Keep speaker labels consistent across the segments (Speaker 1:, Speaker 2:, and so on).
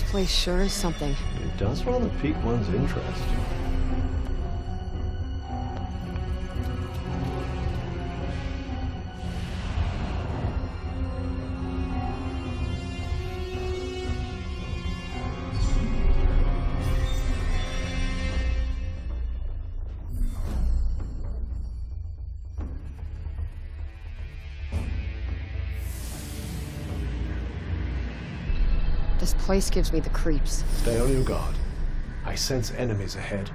Speaker 1: This place sure is something.
Speaker 2: It does rather pique one's interest.
Speaker 1: This place gives me the creeps.
Speaker 2: Stay on your guard. I sense enemies ahead.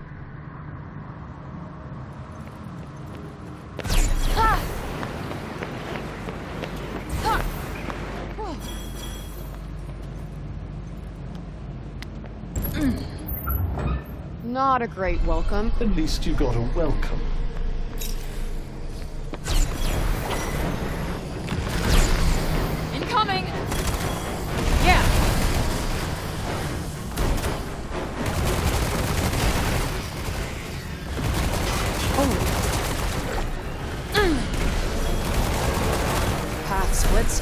Speaker 1: Not a great welcome.
Speaker 2: At least you got a welcome.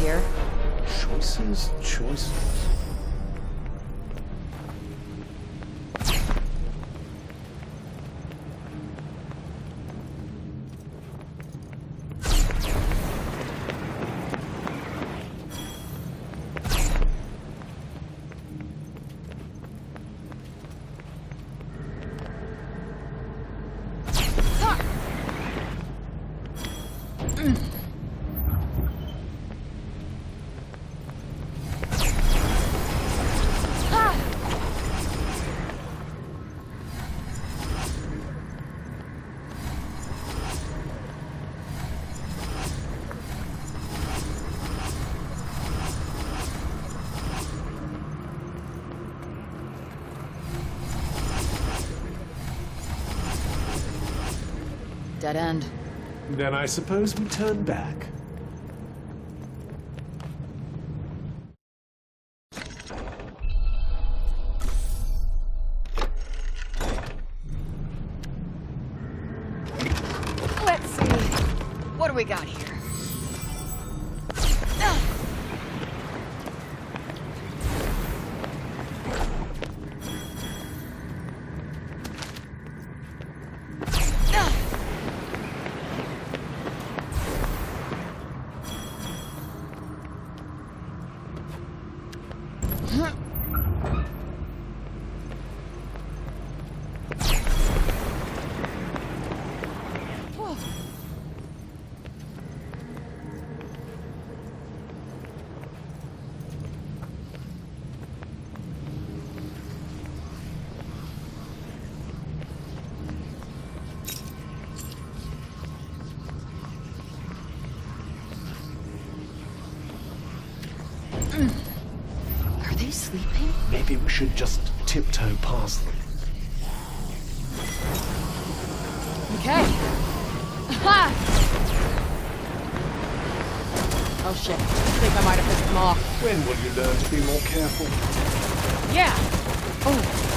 Speaker 1: Here.
Speaker 2: Choices, choices.
Speaker 1: Dead end.
Speaker 2: Then I suppose we turn back. Maybe we should just tiptoe past them.
Speaker 1: Okay. Ha! Oh shit. I think I might have pissed them off.
Speaker 2: When will you learn to be more careful?
Speaker 1: Yeah. Oh.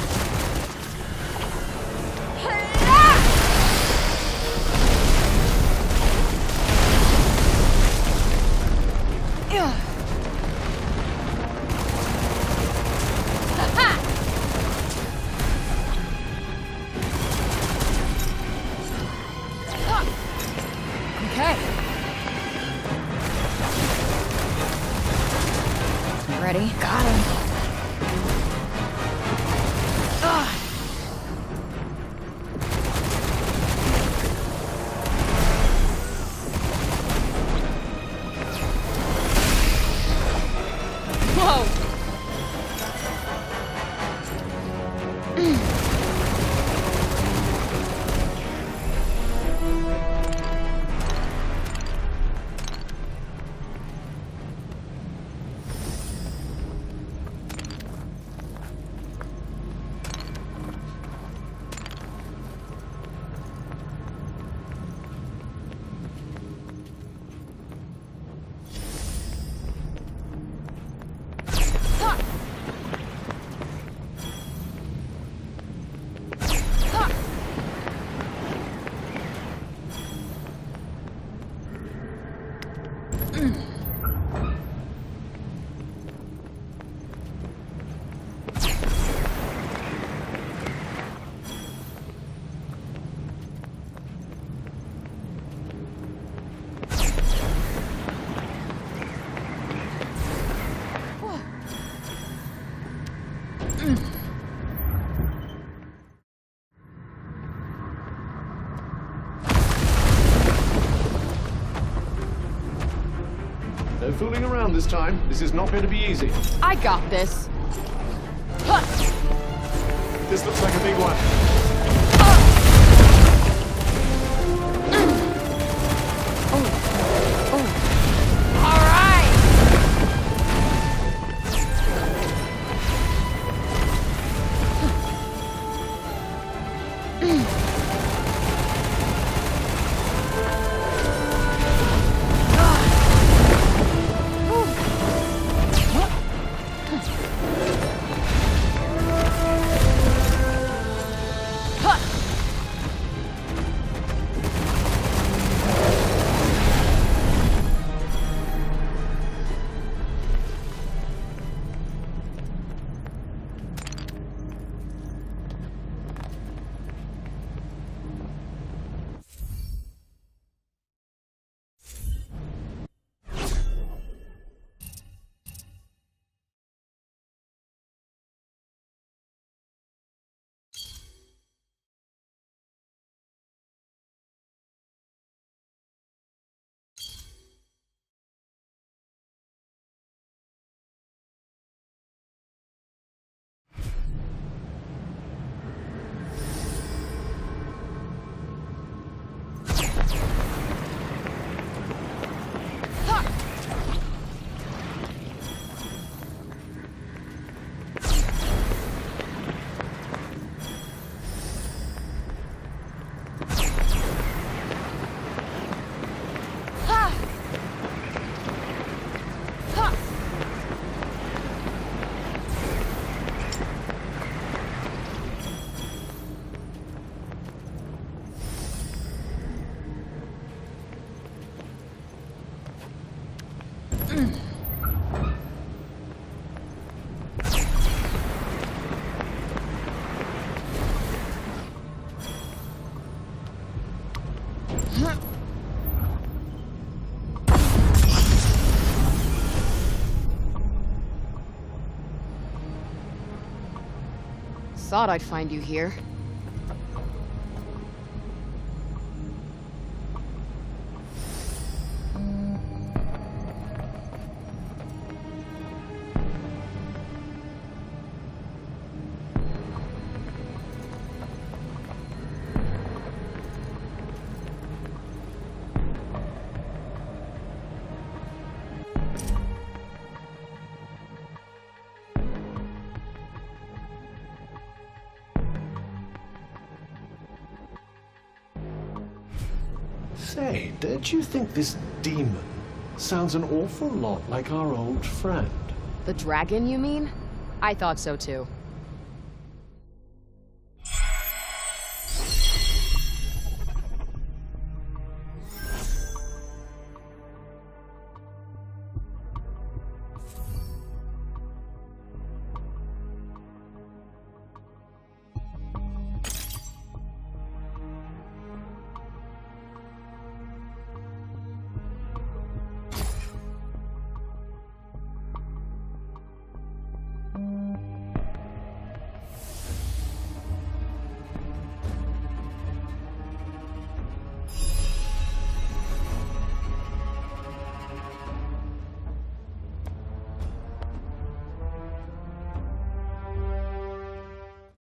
Speaker 1: Ready? Got him.
Speaker 2: No fooling around this time. This is not going to be easy.
Speaker 1: I got this. Huh.
Speaker 2: This looks like a big one.
Speaker 1: Thought I'd find you here.
Speaker 2: Say, don't you think this demon sounds an awful lot like our old friend?
Speaker 1: The dragon, you mean? I thought so too.